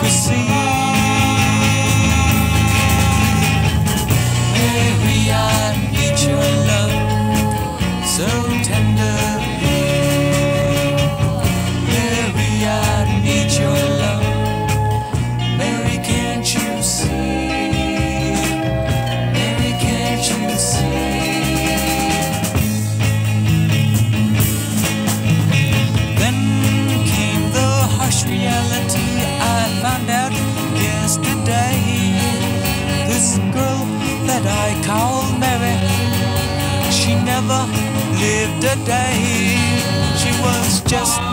democracy. Mary, I need. day. This girl that I call Mary, she never lived a day. She was just